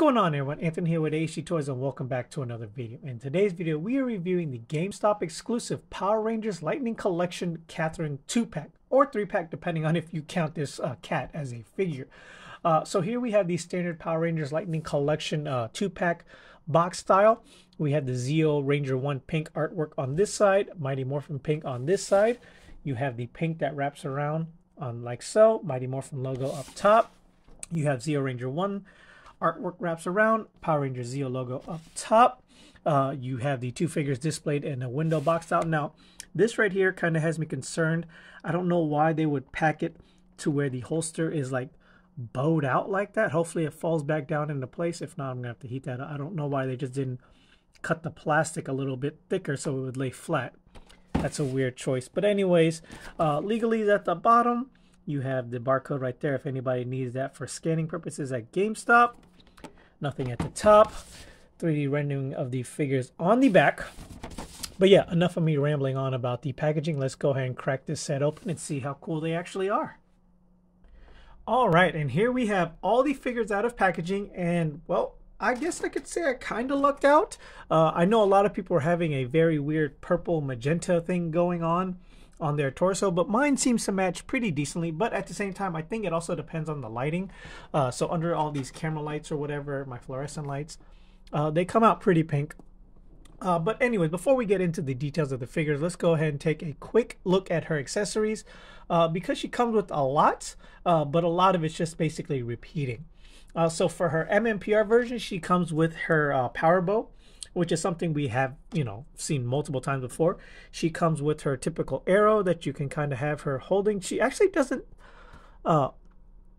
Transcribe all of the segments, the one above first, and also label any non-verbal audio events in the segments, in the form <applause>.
going on everyone? Anthony here with AHD Toys and welcome back to another video. In today's video, we are reviewing the GameStop exclusive Power Rangers Lightning Collection Katherine 2-pack or 3-pack depending on if you count this uh, cat as a figure. Uh, so here we have the standard Power Rangers Lightning Collection uh, 2-pack box style. We have the Zeo Ranger 1 pink artwork on this side, Mighty Morphin pink on this side. You have the pink that wraps around on like so, Mighty Morphin logo up top. You have Zeo Ranger 1 artwork wraps around, Power Ranger Zeo logo up top. Uh, you have the two figures displayed in a window box out. Now, this right here kind of has me concerned. I don't know why they would pack it to where the holster is like bowed out like that. Hopefully it falls back down into place. If not, I'm going to have to heat that up. I don't know why they just didn't cut the plastic a little bit thicker so it would lay flat. That's a weird choice. But anyways, uh, at the bottom. You have the barcode right there if anybody needs that for scanning purposes at GameStop. Nothing at the top. 3D rendering of the figures on the back. But yeah, enough of me rambling on about the packaging. Let's go ahead and crack this set open and see how cool they actually are. All right, and here we have all the figures out of packaging. And well, I guess I could say I kind of lucked out. Uh, I know a lot of people are having a very weird purple magenta thing going on on their torso, but mine seems to match pretty decently. But at the same time, I think it also depends on the lighting. Uh, so under all these camera lights or whatever, my fluorescent lights, uh, they come out pretty pink. Uh, but anyways, before we get into the details of the figures, let's go ahead and take a quick look at her accessories. Uh, because she comes with a lot, uh, but a lot of it's just basically repeating. Uh, so for her MMPR version, she comes with her uh, power bow which is something we have, you know, seen multiple times before. She comes with her typical arrow that you can kind of have her holding. She actually doesn't, uh,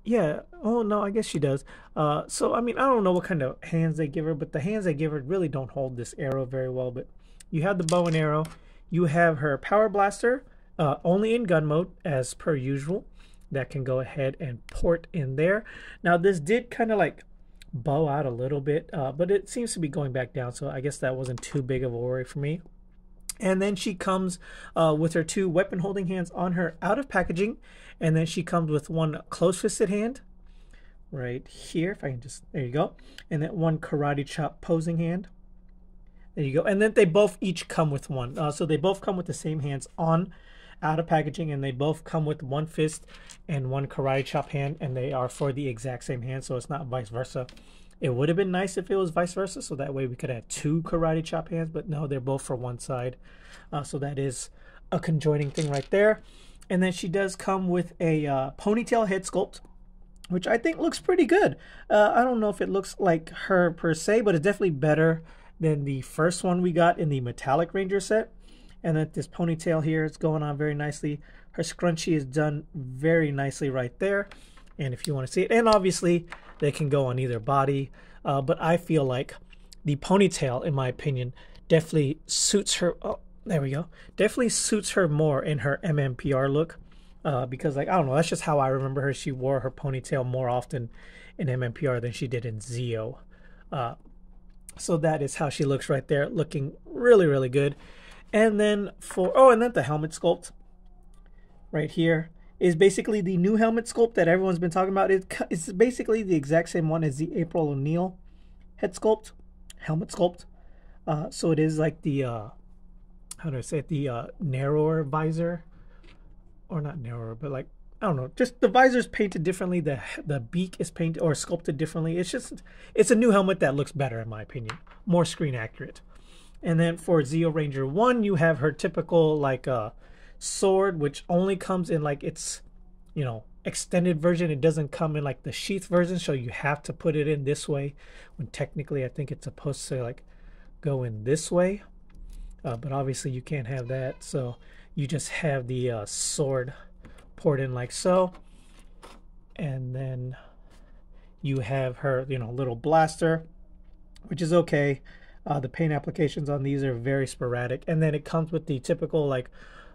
yeah, oh no, I guess she does. Uh, so, I mean, I don't know what kind of hands they give her, but the hands they give her really don't hold this arrow very well. But you have the bow and arrow. You have her power blaster, uh, only in gun mode, as per usual. That can go ahead and port in there. Now, this did kind of like bow out a little bit, uh, but it seems to be going back down, so I guess that wasn't too big of a worry for me. And then she comes uh, with her two weapon holding hands on her out of packaging, and then she comes with one close fisted hand right here. If I can just, there you go. And then one karate chop posing hand. There you go. And then they both each come with one. Uh, so they both come with the same hands on out of packaging and they both come with one fist and one karate chop hand and they are for the exact same hand so it's not vice versa. It would have been nice if it was vice versa so that way we could have two karate chop hands but no they're both for one side. Uh, so that is a conjoining thing right there. And then she does come with a uh, ponytail head sculpt which I think looks pretty good. Uh, I don't know if it looks like her per se, but it's definitely better than the first one we got in the Metallic Ranger set and then this ponytail here is going on very nicely. Her scrunchie is done very nicely right there. And if you want to see it and obviously they can go on either body uh, but i feel like the ponytail in my opinion definitely suits her oh there we go. Definitely suits her more in her mmpr look uh, because like i don't know that's just how i remember her. She wore her ponytail more often in mmpr than she did in zeo uh, so that is how she looks right there looking really really good and then for, oh, and then the helmet sculpt right here is basically the new helmet sculpt that everyone's been talking about. It, it's basically the exact same one as the April O'Neil head sculpt, helmet sculpt. Uh, so it is like the, uh, how do I say it, the uh, narrower visor, or not narrower, but like, I don't know, just the visor's painted differently, the the beak is painted or sculpted differently. It's just, it's a new helmet that looks better in my opinion, more screen accurate. And then for Zeo Ranger 1, you have her typical like uh, sword, which only comes in like its, you know, extended version. It doesn't come in like the sheath version, so you have to put it in this way. When technically, I think it's supposed to like go in this way, uh, but obviously you can't have that. So you just have the uh, sword poured in like so, and then you have her, you know, little blaster, which is okay. Uh, the paint applications on these are very sporadic. And then it comes with the typical like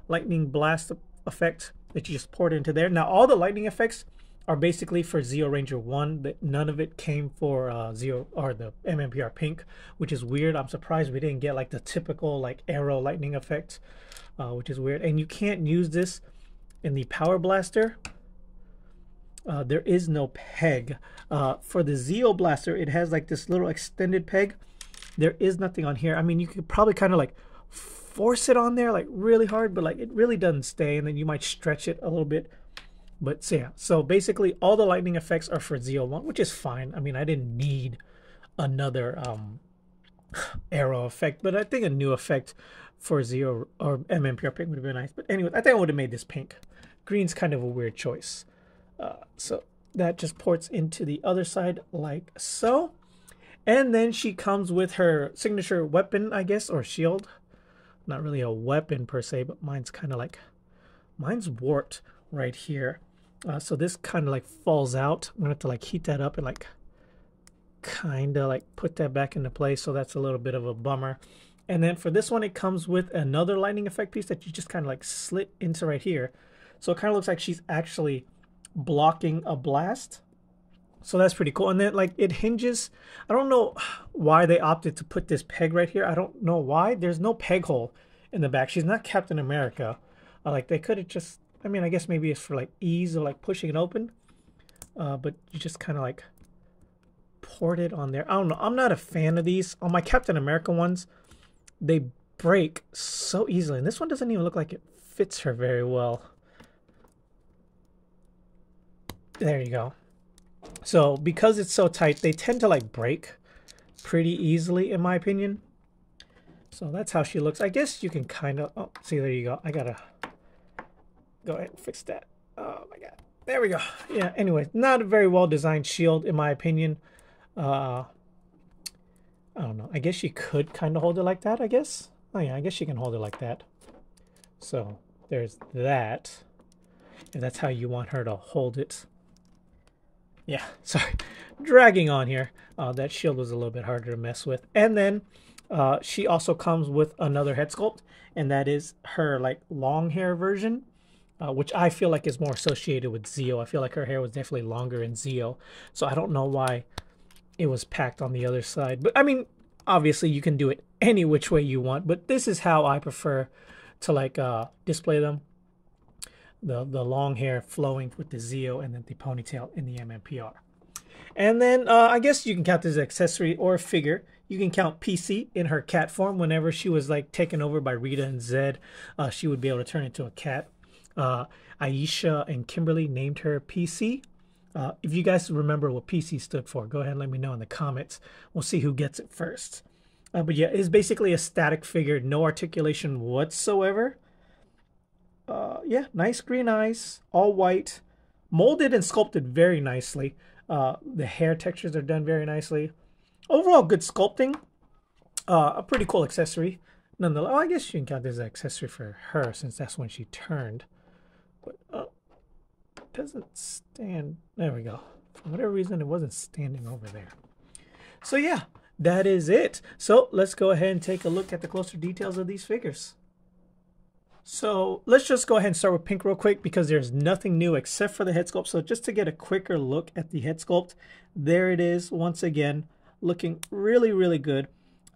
lightning blast effect that you just poured into there. Now all the lightning effects are basically for Zeo Ranger 1, but none of it came for uh, Zeo or the MMPR Pink, which is weird. I'm surprised we didn't get like the typical like arrow lightning effect, uh, which is weird. And you can't use this in the Power Blaster uh, there is no peg. Uh, for the Zeo Blaster, it has like this little extended peg. There is nothing on here. I mean, you could probably kind of like force it on there like really hard, but like it really doesn't stay. And then you might stretch it a little bit. But so yeah, so basically all the lightning effects are for Zeo 1, which is fine. I mean, I didn't need another um, <sighs> arrow effect, but I think a new effect for Zeo or MMPR pink would have been nice. But anyway, I think I would have made this pink. Green's kind of a weird choice. Uh, so that just ports into the other side like so. And then she comes with her signature weapon, I guess, or shield. Not really a weapon per se, but mine's kind of like, mine's warped right here. Uh, so this kind of like falls out. I'm gonna have to like heat that up and like kind of like put that back into place. So that's a little bit of a bummer. And then for this one, it comes with another lightning effect piece that you just kind of like slit into right here. So it kind of looks like she's actually blocking a blast. So that's pretty cool. And then like it hinges. I don't know why they opted to put this peg right here. I don't know why. There's no peg hole in the back. She's not Captain America. Uh, like they could have just, I mean, I guess maybe it's for like ease of like pushing it open. Uh, but you just kind of like port it on there. I don't know. I'm not a fan of these. On my Captain America ones, they break so easily. And this one doesn't even look like it fits her very well. There you go. So because it's so tight, they tend to like break pretty easily in my opinion. So that's how she looks. I guess you can kind of, oh, see, there you go. I gotta go ahead and fix that. Oh my God. There we go. Yeah, anyway, not a very well designed shield in my opinion. Uh, I don't know. I guess she could kind of hold it like that, I guess. Oh yeah, I guess she can hold it like that. So there's that. If that's how you want her to hold it yeah, <laughs> sorry, dragging on here. Uh, that shield was a little bit harder to mess with. And then uh, she also comes with another head sculpt, and that is her like long hair version, uh, which I feel like is more associated with Zeo. I feel like her hair was definitely longer in Zeo, so I don't know why it was packed on the other side. But I mean, obviously you can do it any which way you want, but this is how I prefer to like uh, display them the, the long hair flowing with the Zeo and then the ponytail in the MMPR. And then uh, I guess you can count this accessory or figure. You can count PC in her cat form. Whenever she was like taken over by Rita and Zedd, uh, she would be able to turn into a cat. Uh, Aisha and Kimberly named her PC. Uh, if you guys remember what PC stood for, go ahead and let me know in the comments. We'll see who gets it first. Uh, but yeah, it's basically a static figure, no articulation whatsoever uh, yeah, nice green eyes, all white, molded and sculpted very nicely. Uh, the hair textures are done very nicely. Overall, good sculpting. Uh, a pretty cool accessory. Nonetheless, oh, I guess you can count this as an accessory for her since that's when she turned. But uh, doesn't stand. There we go. For whatever reason, it wasn't standing over there. So yeah, that is it. So let's go ahead and take a look at the closer details of these figures. So let's just go ahead and start with pink real quick because there's nothing new except for the head sculpt. So just to get a quicker look at the head sculpt, there it is once again, looking really, really good.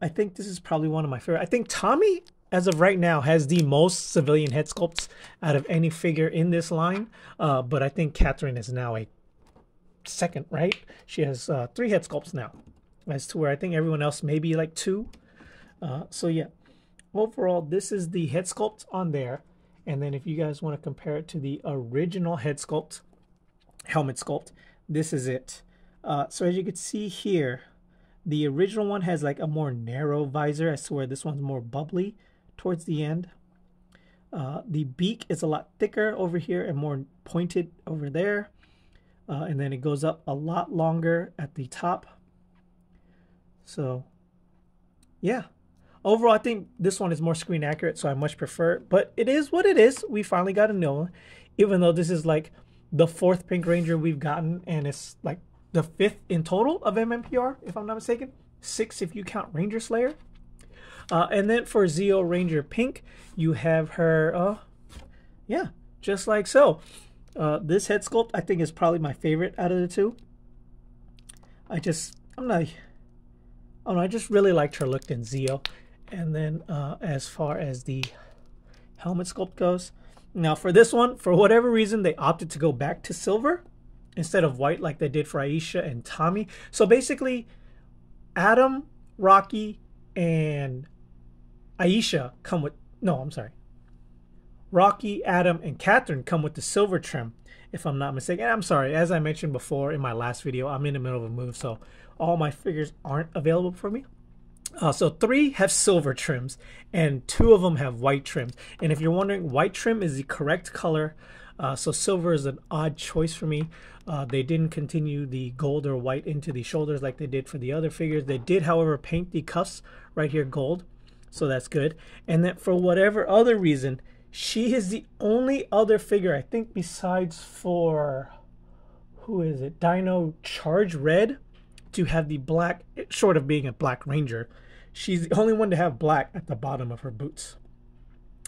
I think this is probably one of my favorite. I think Tommy, as of right now, has the most civilian head sculpts out of any figure in this line. Uh, but I think Katherine is now a second, right? She has uh, three head sculpts now, as to where I think everyone else maybe like two. Uh, so yeah, overall, this is the head sculpt on there. And then if you guys want to compare it to the original head sculpt, helmet sculpt, this is it. Uh, so as you can see here, the original one has like a more narrow visor I swear this one's more bubbly towards the end. Uh, the beak is a lot thicker over here and more pointed over there. Uh, and then it goes up a lot longer at the top. So yeah, Overall, I think this one is more screen accurate, so I much prefer it. But it is what it is. We finally got a new one, even though this is like the fourth Pink Ranger we've gotten, and it's like the fifth in total of MMPR, if I'm not mistaken. Six if you count Ranger Slayer. Uh, and then for Zeo Ranger Pink, you have her, uh, yeah, just like so. Uh, this head sculpt, I think, is probably my favorite out of the two. I just, I'm not, oh no, I just really liked her look in Zeo. And then uh, as far as the helmet sculpt goes, now for this one, for whatever reason, they opted to go back to silver instead of white like they did for Aisha and Tommy. So basically, Adam, Rocky, and Aisha come with no, I'm sorry. Rocky, Adam, and Katherine come with the silver trim, if I'm not mistaken. I'm sorry, as I mentioned before in my last video, I'm in the middle of a move, so all my figures aren't available for me. Uh, so three have silver trims, and two of them have white trims. And if you're wondering, white trim is the correct color. Uh, so silver is an odd choice for me. Uh, they didn't continue the gold or white into the shoulders like they did for the other figures. They did, however, paint the cuffs right here gold, so that's good. And then for whatever other reason, she is the only other figure I think besides for who is it? Dino Charge Red to have the black, short of being a Black Ranger, she's the only one to have black at the bottom of her boots.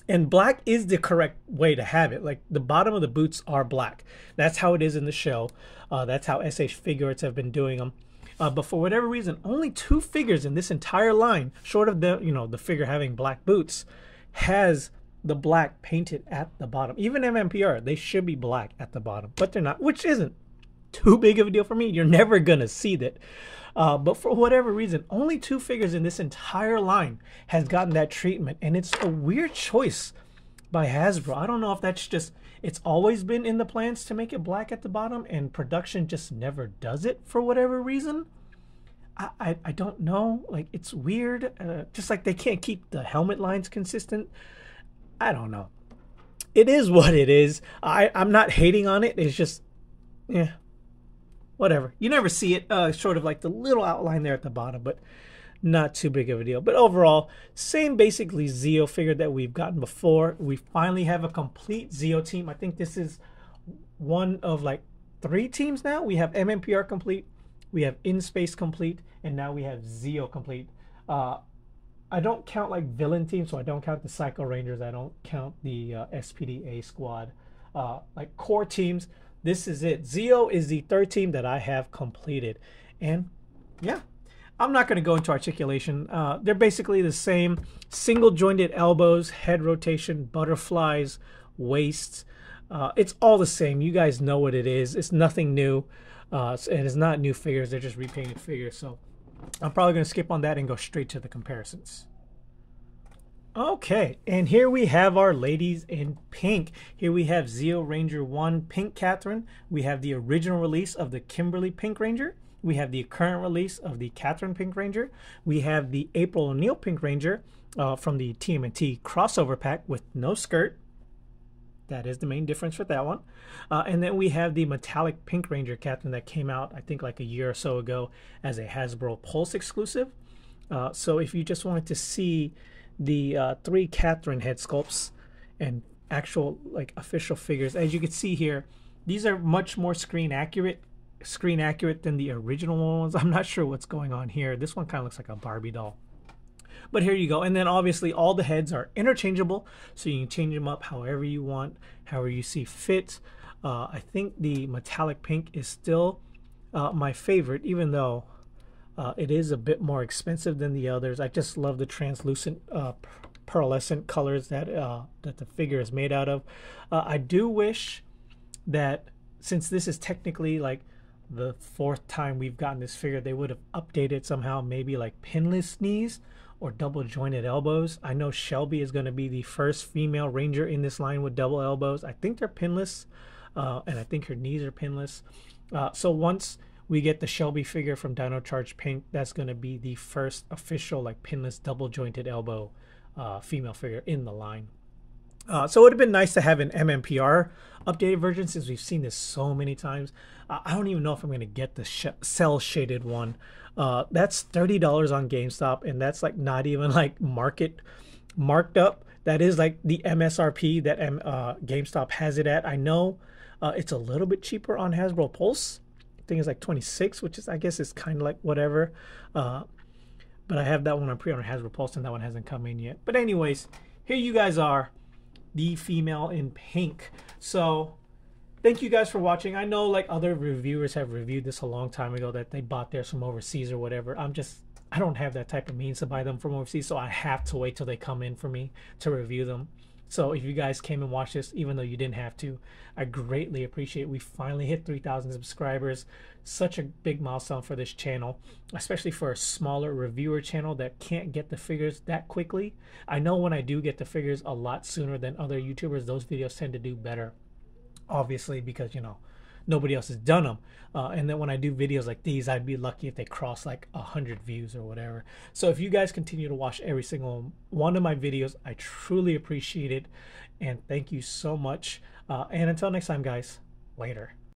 And black is the correct way to have it. Like the bottom of the boots are black. That's how it is in the show. Uh, that's how SH Figuarts have been doing them. Uh, but for whatever reason, only two figures in this entire line, short of the you know the figure having black boots, has the black painted at the bottom. Even MMPR, they should be black at the bottom, but they're not, which isn't too big of a deal for me. You're never gonna see that. Uh, but for whatever reason, only two figures in this entire line has gotten that treatment, and it's a weird choice by Hasbro. I don't know if that's just it's always been in the plans to make it black at the bottom, and production just never does it for whatever reason. I, I, I don't know. Like it's weird. Uh, just like they can't keep the helmet lines consistent. I don't know. It is <laughs> what it is. I I'm not hating on it. It's just yeah, whatever. You never see it, uh, sort of like the little outline there at the bottom, but not too big of a deal. But overall, same basically Zeo figure that we've gotten before. We finally have a complete Zeo team. I think this is one of like three teams now. We have MMPR complete, we have In Space complete, and now we have Zeo complete. Uh, I don't count like villain teams, so I don't count the Psycho Rangers. I don't count the uh, SPD A-Squad. Uh, like core teams, this is it. Zeo is the third team that I have completed. And yeah, I'm not going to go into articulation. Uh, they're basically the same single jointed elbows, head rotation, butterflies, waists. Uh, it's all the same. You guys know what it is. It's nothing new. Uh, and it's not new figures. They're just repainted figures. So I'm probably going to skip on that and go straight to the comparisons. Okay, and here we have our ladies in pink. Here we have Zeo Ranger 1 Pink Katherine. We have the original release of the Kimberly Pink Ranger. We have the current release of the Katherine Pink Ranger. We have the April O'Neil Pink Ranger uh, from the TMNT crossover pack with no skirt. That is the main difference with that one. Uh, and then we have the metallic Pink Ranger Katherine that came out, I think, like a year or so ago as a Hasbro Pulse exclusive. Uh, so if you just wanted to see the uh, three Katherine head sculpts and actual like official figures. As you can see here, these are much more screen accurate screen accurate than the original ones. <laughs> I'm not sure what's going on here. This one kind of looks like a Barbie doll. But here you go. And then obviously all the heads are interchangeable, so you can change them up however you want, however you see fit. Uh, I think the metallic pink is still uh, my favorite, even though uh, it is a bit more expensive than the others. I just love the translucent uh, pearlescent colors that uh, that the figure is made out of. Uh, I do wish that since this is technically like the fourth time we've gotten this figure, they would have updated somehow, maybe like pinless knees or double jointed elbows. I know Shelby is going to be the first female ranger in this line with double elbows. I think they're pinless, uh, and I think her knees are pinless. Uh, so once we get the Shelby figure from Dino Charge Pink. That's going to be the first official like pinless double jointed elbow uh, female figure in the line. Uh, so it would have been nice to have an MMPR updated version since we've seen this so many times. Uh, I don't even know if I'm going to get the sh- cell shaded one. Uh, that's $30 on GameStop, and that's like not even like market marked up. That is like the MSRP that M- uh, GameStop has it at. I know uh, it's a little bit cheaper on Hasbro Pulse, I think it's like 26, which is I guess is kind of like whatever. Uh, but I have that one on pre-order Hasbro Pulse and that one hasn't come in yet. But anyways, here you guys are, the female in pink. So thank you guys for watching. I know like other reviewers have reviewed this a long time ago that they bought theirs from overseas or whatever. I'm just I don't have that type of means to buy them from overseas, so I have to wait till they come in for me to review them. So if you guys came and watched this, even though you didn't have to, I greatly appreciate. It. We finally hit 3,000 subscribers. Such a big milestone for this channel, especially for a smaller reviewer channel that can't get the figures that quickly. I know when I do get the figures a lot sooner than other YouTubers, those videos tend to do better. Obviously, because you know nobody else has done them. Uh, and then when I do videos like these, I'd be lucky if they cross like a hundred views or whatever. So if you guys continue to watch every single one of my videos, I truly appreciate it, and thank you so much. Uh, and until next time, guys, later.